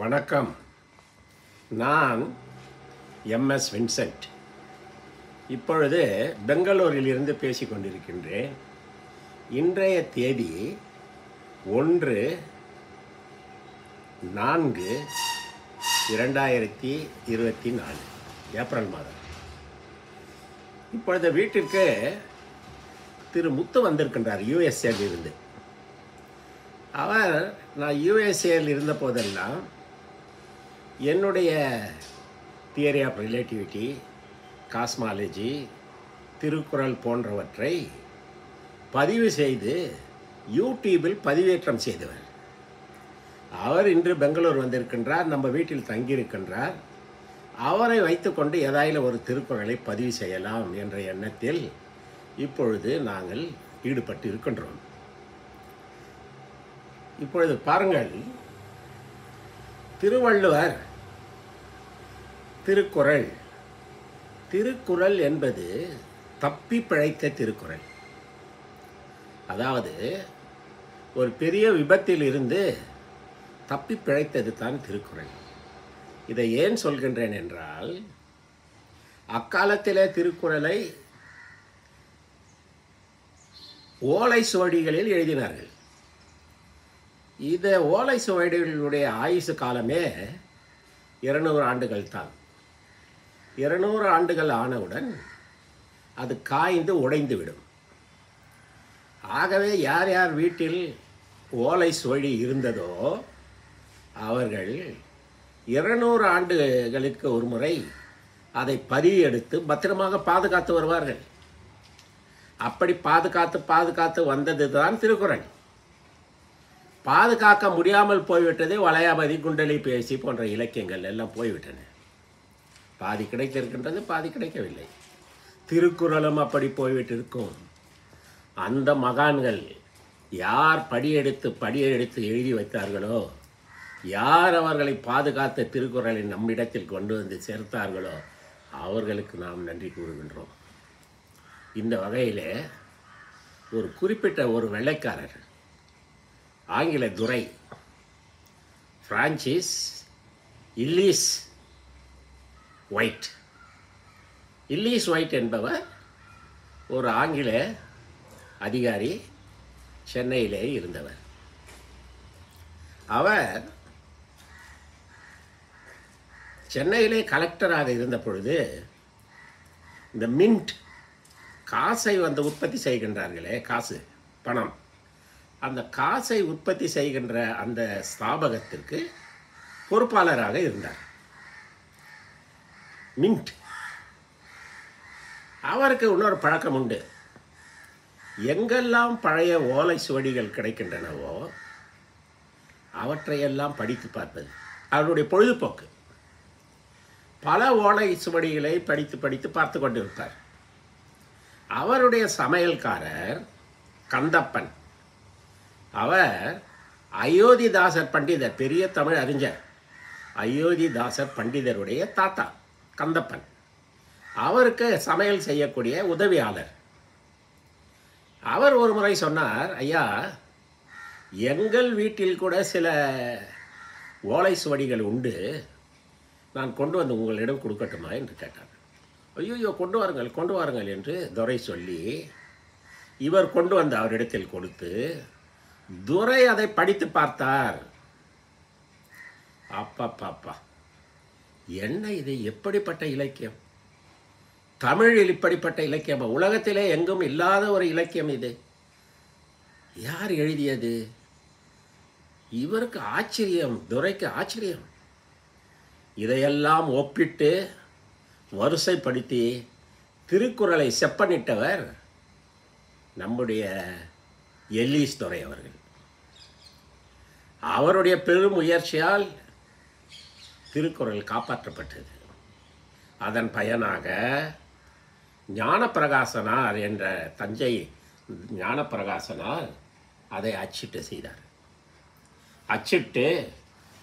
வணக்கம். நான் MS Vincent. இப்பொழுது பெங்களூரிலிருந்து பேசிக்கொண்டிருக்கின்றேன் இன்றைய தேதி ஒன்று நான்கு இரண்டாயிரத்தி இருபத்தி நாலு ஏப்ரல் மாதம். இப்பொழுது வீட்டிற்கு திரு முத்து வந்திருக்கின்றார் யூஎஸ்ஏலிருந்து அவர் நான் யூஎஸ்ஏயில் இருந்த போதெல்லாம் என்னுடைய theory of relativity cosmology Thirukkural போன்றவற்றை பதிவு செய்து யூடியூபில் பதிவேற்றம் செய்தவர். அவர் இன்று பெங்களூர் வந்திருக்கின்றார் நம்ம வீட்டில் தங்கியிருக்கின்றார். அவரை வைத்துக்கொண்டு ஏதாயிலும் ஒரு திருக்குறளை பதிவு செய்யலாம் என்ற எண்ணத்தில் இப்பொழுது நாங்கள் ஈடுபட்டு இருக்கின்றோம். இப்பொழுது பாருங்கள் திருவள்ளுவர் திருக்குறள். திருக்குறள் என்பது தப்பி பிழைத்த திருக்குறள். அதாவது ஒரு பெரிய விபத்தில் இருந்து தப்பி பிழைத்தது தான் திருக்குறள். இதை ஏன் சொல்கின்றேன் என்றால் அக்காலத்திலே திருக்குறளை ஓலை சுவடிகளில் எழுதினார்கள். இந்த ஓலை சுவடிகளுடைய ஆயுசு காலமே இருநூறு ஆண்டுகள் தான். இருநூறு ஆண்டுகள் ஆனவுடன் அது காய்ந்து உடைந்துவிடும். ஆகவே யார் யார் வீட்டில் ஓலை சுவடி இருந்ததோ அவர்கள் இருநூறு ஆண்டுகளுக்கு ஒரு முறை அதை பதிவு எடுத்து பத்திரமாக பாதுகாத்து வருவார்கள். அப்படி பாதுகாத்து பாதுகாத்து வந்தது தான் திருக்குறள். பாதுகாக்க முடியாமல் போய்விட்டதே வளையாபதி குண்டலி பேசி போன்ற இலக்கியங்கள் எல்லாம் போய்விட்டன. பாதி கிடைத்திருக்கின்றது பாதி கிடைக்கவில்லை. திருக்குறளும் அப்படி போய்விட்டிருக்கும். அந்த மகான்கள் யார் படியெடுத்து படியெடுத்து எழுதி வைத்தார்களோ யார் அவர்களை பாதுகாத்த திருக்குறளை நம்மிடத்தில் கொண்டு வந்து சேர்த்தார்களோ அவர்களுக்கு நாம் நன்றி கூறுகின்றோம். இந்த வகையில் ஒரு குறிப்பிட்ட ஒரு வெள்ளைக்காரர் ஆங்கில துரை Francis Ellis Whyte Ellis Whyte என்பவர் ஒரு ஆங்கில அதிகாரி சென்னையிலே இருந்தவர். அவர் சென்னையிலே கலெக்டராக இருந்த பொழுது இந்த மின்ட் காசை வந்து உற்பத்தி செய்கின்றார்களே காசு பணம். அந்த காசை உற்பத்தி செய்கின்ற அந்த ஸ்தாபகத்திற்கு பொறுப்பாளராக இருந்தார். மின்ட். அவருக்கு இன்னொரு பழக்கம் உண்டு. எங்கெல்லாம் பழைய ஓலை சுவடிகள் கிடைக்கின்றனவோ அவற்றையெல்லாம் படித்து பார்ப்பது. அவருடைய பொழுதுபோக்கு. பல ஓலை சுவடிகளை படித்து படித்து பார்த்து கொண்டிருப்பார். அவருடைய சமையல்காரர் கந்தப்பன். அவர் அயோத்திதாசர் பண்டிதர் பெரிய தமிழ் அறிஞர். அயோத்திதாசர் பண்டிதருடைய தாத்தா கந்தப்பன். அவருக்கு சமையல் செய்யக்கூடிய உதவியாளர். அவர் ஒரு முறை சொன்னார் ஐயா எங்கள் வீட்டில் கூட சில ஓலை சுவடிகள் உண்டு. நான் கொண்டு வந்து உங்களிடம் கொடுக்கட்டுமா? என்று கேட்டார். ஐயோ கொண்டு வாருங்கள் கொண்டு வாருங்கள் என்று துரை சொல்லி இவர் கொண்டு வந்து அவரிடத்தில் கொடுத்து துரை அதை படித்து பார்த்தார். அப்பா என்ன இது? எப்படிப்பட்ட இலக்கியம்? தமிழில் இப்படிப்பட்ட இலக்கியம்? உலகத்திலே எங்கும் இல்லாத ஒரு இலக்கியம் இது. யார் எழுதியது? இவருக்கு ஆச்சரியம் துரைக்கு ஆச்சரியம். இதையெல்லாம் ஒப்பிட்டு வரிசைப்படுத்தி திருக்குறளை செப்பனிட்டவர் நம்முடைய எல்லீஸ் துறை அவர்கள். அவருடைய பெரும் முயற்சியால் திருக்குறள் காப்பாற்றப்பட்டது. அதன் பயனாக ஞானப்பிரகாசனார் என்ற தஞ்சை ஞானப்பிரகாசனார் அதை அச்சிட்டு செய்தார். அச்சிட்டு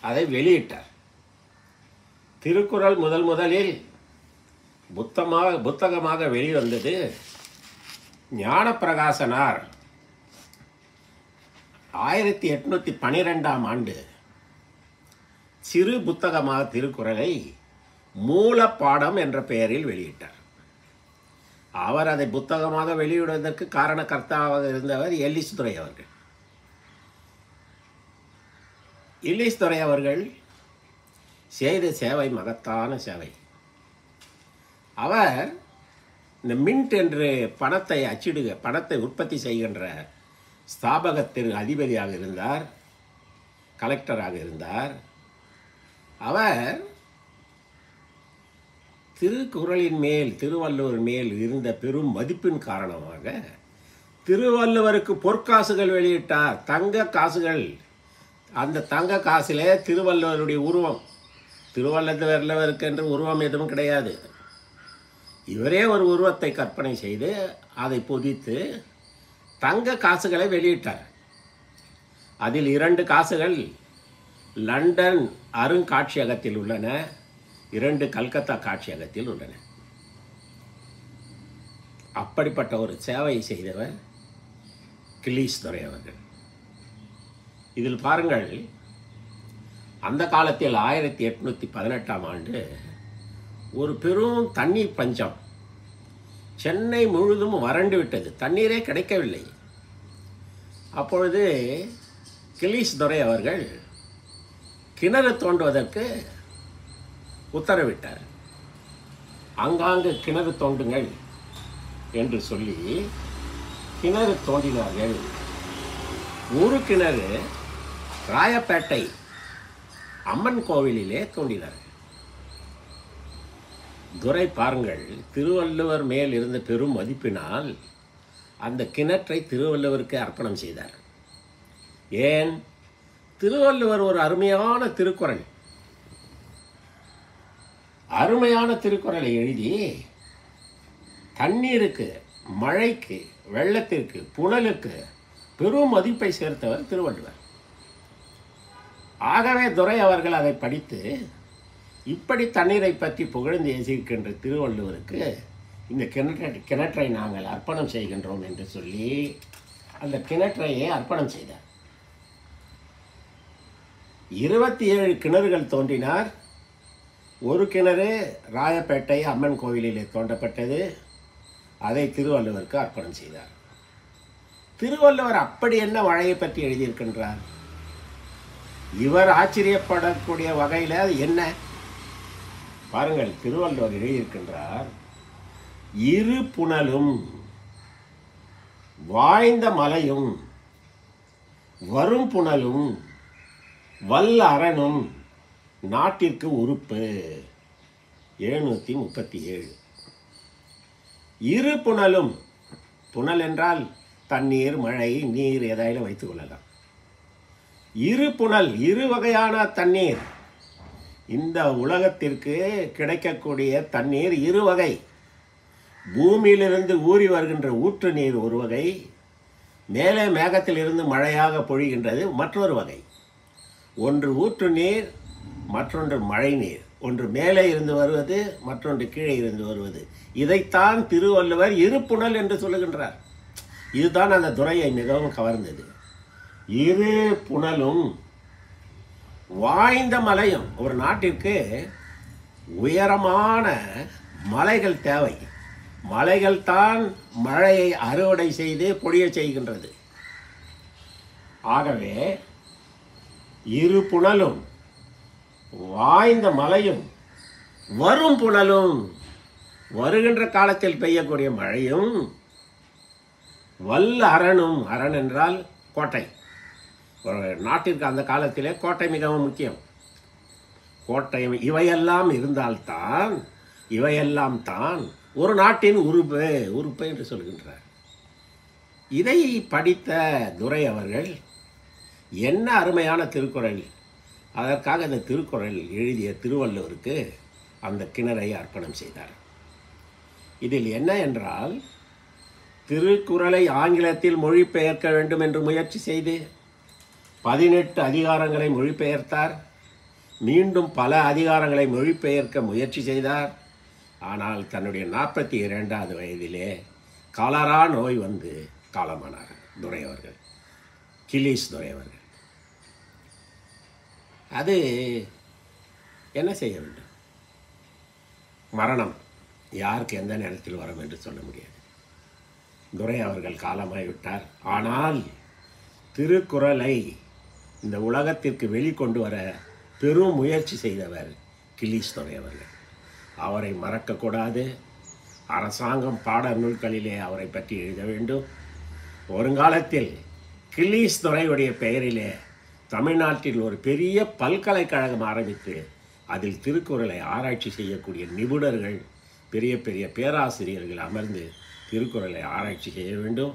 அதை வெளியிட்டார். திருக்குறள் முதல் முதலில் புத்தமாக புத்தகமாக வெளிவந்தது ஞானப்பிரகாசனார். ஆயிரத்தி எட்நூற்றி பனிரெண்டாம் ஆண்டு சிறு புத்தகமாக திருக்குறளை மூலப்பாடம் என்ற பெயரில் வெளியிட்டார். அவர் அதை புத்தகமாக வெளியிடுவதற்கு காரணக்கர்த்தாவாக இருந்தவர் எல்லிஸ் துறை அவர்கள். எல்லிஸ் துறை அவர்கள் செய்த சேவை மகத்தான சேவை. அவர் இந்த மின்ட் என்று பணத்தை அச்சிடுக பணத்தை உற்பத்தி செய்கின்ற ஸ்தாபகத்தின் அதிபதியாக இருந்தார் கலெக்டராக இருந்தார். அவர் திருக்குறளின் மேல் திருவள்ளுவர் மேல் இருந்த பெரும் மதிப்பின் காரணமாக திருவள்ளுவருக்கு பொற்காசுகள் வெளியிட்டார். தங்க காசுகள். அந்த தங்க காசிலே திருவள்ளுவருடைய உருவம். திருவள்ளுவருக்கு என்று உருவம் எதுவும் கிடையாது. இவரே ஒரு உருவத்தை கற்பனை செய்து அதை பொதித்து தங்க காசுகளை வெளியிட்டார். அதில் இரண்டு காசுகள் லண்டன் அருங்காட்சியகத்தில் உள்ளன இரண்டு கல்கத்தா காட்சியகத்தில் உள்ளன. அப்படிப்பட்ட ஒரு சேவையை செய்தவர் கிளீஸ் துறை அவர்கள். இதில் பாருங்கள் அந்த காலத்தில் ஆயிரத்தி எட்நூற்றி பதினெட்டாம் ஆண்டு ஒரு பெரும் தண்ணீர் பஞ்சம் சென்னை முழுதும் வறண்டு விட்டது. தண்ணீரே கிடைக்கவில்லை. அப்பொழுது கிளீஸ் துரை அவர்கள் கிணறு தோண்டுவதற்கு உத்தரவிட்டார். அங்காங்கு கிணறு தோண்டுங்கள் என்று சொல்லி கிணறு தோண்டினார்கள். ஒரு கிணறு ராயப்பேட்டை அம்மன் கோவிலிலே தோண்டினார்கள். துரை பாருங்கள் திருவள்ளுவர் மேல் இருந்த பெரும் மதிப்பினால் அந்த கிணற்றை திருவள்ளுவருக்கு அர்ப்பணம் செய்தார். ஏன்? திருவள்ளுவர் ஒரு அருமையான திருக்குறள். அருமையான திருக்குறளை எழுதி தண்ணீருக்கு மழைக்கு வெள்ளத்திற்கு புனலுக்கு பெரும் மதிப்பை சேர்த்தவர் திருவள்ளுவர். ஆகவே துரை அவர்கள் அதை படித்து இப்படி தண்ணீரை பற்றி புகழ்ந்து எசிக்கின்ற திருவள்ளுவருக்கு இந்த கிணற்றை கிணற்றை நாங்கள் அர்ப்பணம் செய்கின்றோம் என்று சொல்லி அந்த கிணற்றையே அர்ப்பணம் செய்தார். இருபத்தி ஏழு கிணறுகள் தோன்றினார். ஒரு கிணறு ராயப்பேட்டை அம்மன் கோவிலிலே தோண்டப்பட்டது. அதை திருவள்ளுவருக்கு அர்ப்பணம் செய்தார். திருவள்ளுவர் அப்படி என்ன மழையை பற்றி எழுதியிருக்கின்றார்? இவர் ஆச்சரியப்படக்கூடிய வகையில் என்ன? பாருங்கள் திருவள்ளுவர் எழுதியிருக்கின்றார் இரு புனலும் வாய்ந்த மலையும் வரும் புனலும் வல்ல அரணும் நாட்டிற்கு உறுப்பு. எழுநூற்றி முப்பத்தி ஏழு இரு புனலும் புனல் என்றால் தண்ணீர் மழை நீர் எதாயிலும் வைத்துக் கொள்ளலாம். இரு புனல் இரு வகையான தண்ணீர். இந்த உலகத்திற்கு கிடைக்கக்கூடிய தண்ணீர் இரு வகை. பூமியிலிருந்து ஊறி வருகின்ற ஊற்று நீர் ஒரு வகை மேலே மேகத்திலிருந்து மழையாக பொழிகின்றது மற்றொரு வகை. ஒன்று ஊற்று நீர் மற்றொன்று மழை நீர். ஒன்று மேலே இருந்து வருவது மற்றொன்று கீழே இருந்து வருவது. இதைத்தான் திருவள்ளுவர் இருப்புணல் என்று சொல்லுகின்றார். இதுதான் அந்த துறையை மிகவும் கவர்ந்தது. இரு புனலும் வாய்ந்த மலையும் ஒரு நாட்டிற்கு உயரமான மலைகள் தேவை. மலைகள் தான் மழையை அறுவடை செய்து பொழிய செய்கின்றது. ஆகவே இரு புனலும் வாய்ந்த மலையும் வரும் புனலும் வருகின்ற காலத்தில் பெய்யக்கூடிய மழையும் வல்ல அரணும் அரண் என்றால் கோட்டை. நாட்டிற்கு அந்த காலத்திலே கோட்டை மிகவும் முக்கியம். கோட்டை இவையெல்லாம் இருந்தால்தான் இவையெல்லாம் தான் ஒரு நாட்டின் உறுப்பு உறுப்பு என்று சொல்கின்றார். இதை படித்த துரை அவர்கள் என்ன அருமையான திருக்குறள் அதற்காக இந்த திருக்குறள் எழுதிய திருவள்ளுவருக்கு அந்த கிணறை அர்ப்பணம் செய்தார். இதில் என்ன என்றால் திருக்குறளை ஆங்கிலத்தில் மொழிபெயர்க்க வேண்டும் என்று முயற்சி செய்து பதினெட்டு அதிகாரங்களை மொழிபெயர்த்தார். மீண்டும் பல அதிகாரங்களை மொழிபெயர்க்க முயற்சி செய்தார். ஆனால் தன்னுடைய நாற்பத்தி இரண்டாவது வயதிலே காலரா நோய் வந்து காலமானார் துரை அவர்கள் கிலீஸ் துறையவர்கள் அது என்ன செய்ய வேண்டும்? மரணம். யாருக்கு எந்த நேரத்தில் வரும் என்று சொல்ல முடியாது. துரை அவர்கள் காலமாகிவிட்டார். ஆனால் திருக்குறளை இந்த உலகத்திற்கு வெளிக்கொண்டு வர பெரும் முயற்சி செய்தவர் கிலீஸ் துரை அவர்கள். அவரை மறக்கக்கூடாது. அரசாங்கம் பாட நூல்களிலே அவரை பற்றி எழுத வேண்டும். வருங்காலத்தில் கிலீஸ் துறையுடைய பெயரிலே தமிழ்நாட்டில் ஒரு பெரிய பல்கலைக்கழகம் ஆரம்பித்து அதில் திருக்குறளை ஆராய்ச்சி செய்யக்கூடிய நிபுணர்கள் பெரிய பெரிய பேராசிரியர்கள் அமர்ந்து திருக்குறளை ஆராய்ச்சி செய்ய வேண்டும்.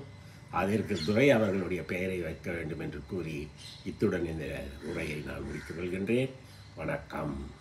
அதற்கு துரை அவர்களுடைய பெயரை வைக்க வேண்டும் என்று கூறி இத்துடன் இந்த உரையை நான் முடித்துக் கொள்கின்றேன். வணக்கம்.